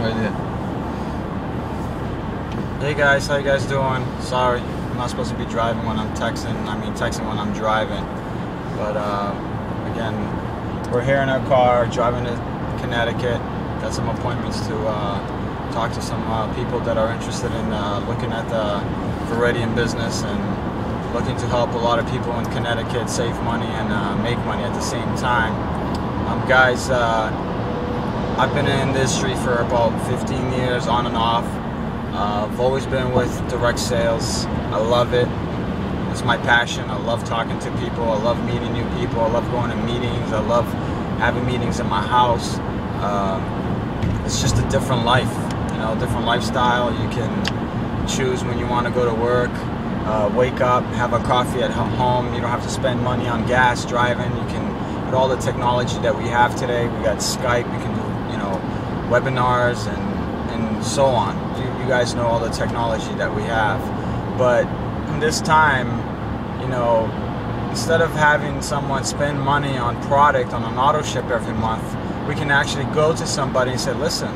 Hey guys, how you guys doing? Sorry, I'm not supposed to be driving when I'm texting. I mean, texting when I'm driving. But uh, again, we're here in our car, driving to Connecticut. Got some appointments to uh, talk to some uh, people that are interested in uh, looking at the Viridian business and looking to help a lot of people in Connecticut save money and uh, make money at the same time. Um, guys, uh, I've been in the industry for about 15 years, on and off. Uh, I've always been with direct sales. I love it. It's my passion. I love talking to people. I love meeting new people. I love going to meetings. I love having meetings in my house. Um, it's just a different life, you know, different lifestyle. You can choose when you want to go to work, uh, wake up, have a coffee at home. You don't have to spend money on gas driving. You can, with all the technology that we have today, we got Skype. We can webinars and and so on. You, you guys know all the technology that we have, but this time, you know, instead of having someone spend money on product on an auto ship every month, we can actually go to somebody and say, listen,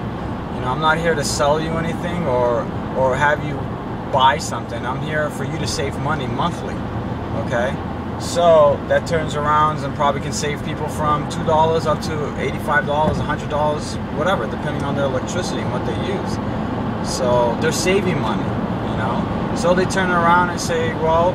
you know, I'm not here to sell you anything or or have you buy something. I'm here for you to save money monthly. Okay? So that turns around and probably can save people from two dollars up to eighty-five dollars, hundred dollars, whatever, depending on their electricity and what they use. So they're saving money, you know. So they turn around and say, well,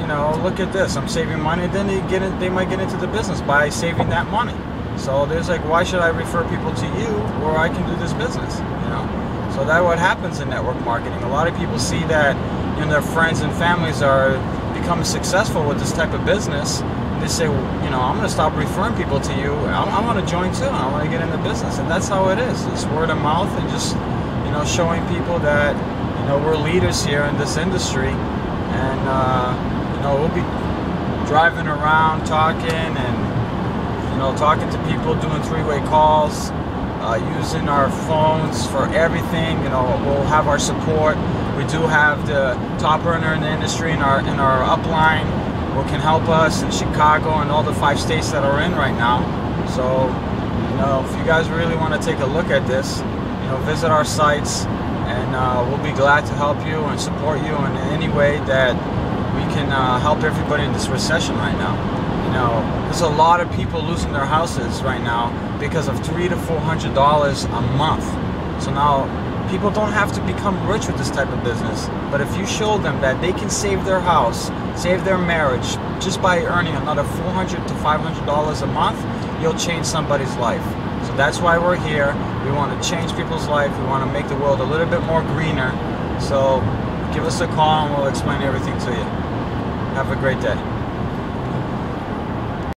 you know, look at this, I'm saving money. Then they get in, they might get into the business by saving that money. So there's like, why should I refer people to you where I can do this business? You know. So that's what happens in network marketing. A lot of people see that you know their friends and families are becoming successful with this type of business, they say, you know, I'm going to stop referring people to you. I'm, I'm going to join too. I want to get into business, and that's how it is. It's word of mouth and just, you know, showing people that, you know, we're leaders here in this industry, and uh, you know, we'll be driving around talking and, you know, talking to people, doing three-way calls. Uh, using our phones for everything. You know, we'll have our support. We do have the top earner in the industry in our in our upline, who can help us in Chicago and all the five states that are in right now. So, you know, if you guys really want to take a look at this, you know, visit our sites, and uh, we'll be glad to help you and support you in any way that we can uh, help everybody in this recession right now. Know, there's a lot of people losing their houses right now because of three to four hundred dollars a month. So now people don't have to become rich with this type of business. But if you show them that they can save their house, save their marriage just by earning another four hundred to five hundred dollars a month, you'll change somebody's life. So that's why we're here. We want to change people's life. We want to make the world a little bit more greener. So give us a call and we'll explain everything to you. Have a great day.